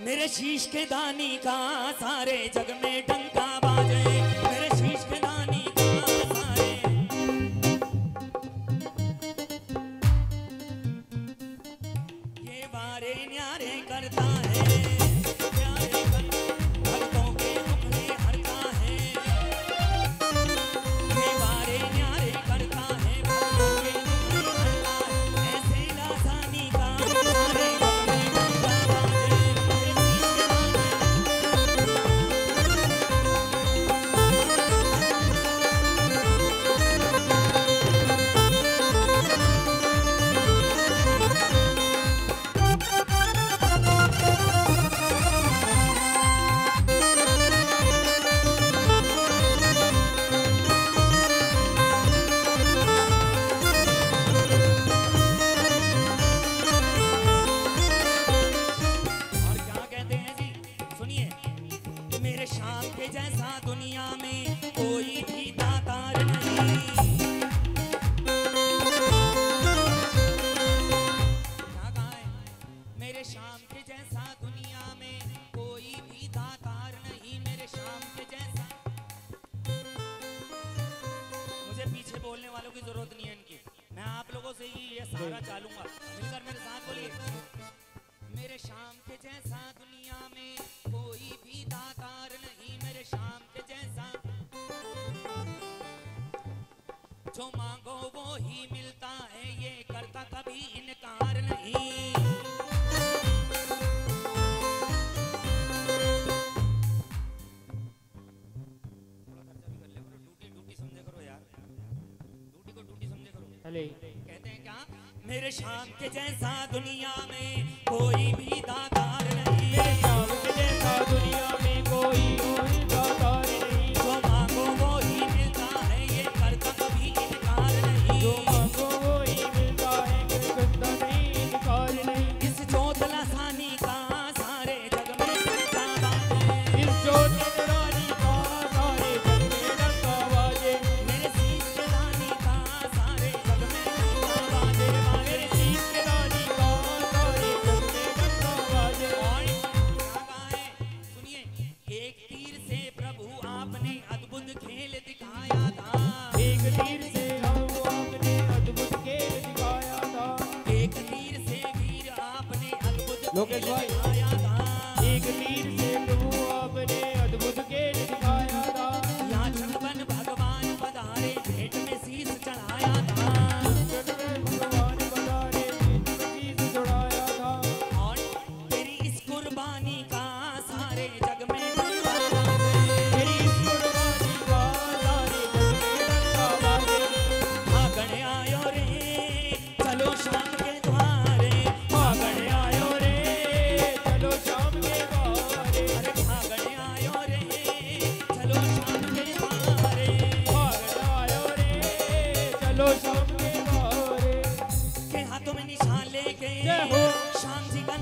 मेरे शीश के दानी का सारे जग में डंका बाजे। मेरे शीश के दानी का सारे। ये बारे न्यारे करता है। जैसा दुनिया में कोई भी दातार नहीं मुझे पीछे बोलने वालों की ज़रूरत नहीं है इनकी। मैं आप लोगों से ही ये सारा चालूँगा। मिलकर मेरे साथ बोलिए। मेरे शाम के जैसा जो मांगो वो ही मिलता है ये करता कभी इनकार नहीं। कहते हैं क्या? मेरे शाम के जैसा दुनिया में कोई भी दातार नहीं લોકેશભાઈ तुम निशान लेके शांति जी का